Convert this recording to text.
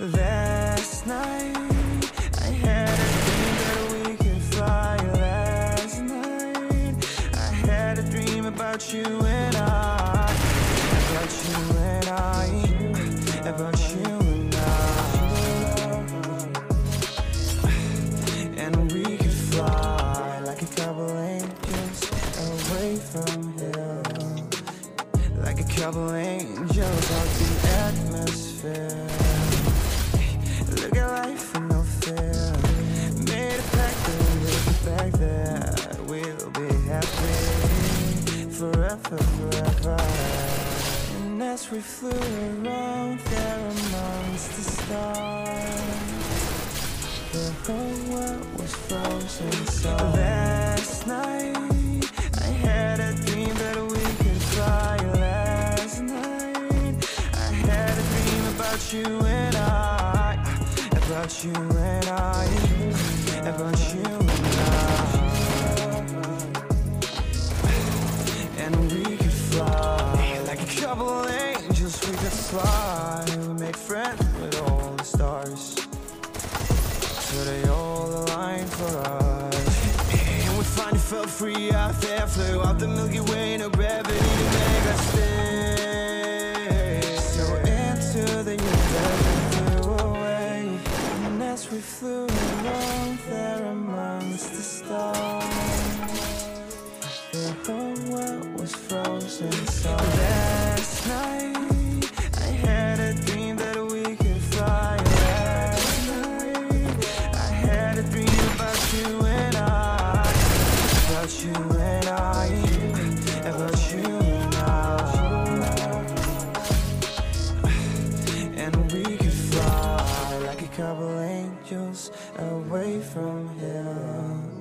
Last night, I had a dream that we could fly. Last night, I had a dream about you and I. About you and I. About you and I. And we could fly like a couple angels away from here. Like a couple angels out the atmosphere. Forever, forever. And as we flew around there amongst the stars, the whole world was frozen. So last night, I had a dream that we could fly. Last night, I had a dream about you and I, about you and I, about you fly. We made friends with all the stars. So they all align for us. And we finally felt free out there. Flew out the Milky Way, no gravity to make us stay. So into the universe we flew away. And as we flew along away from here.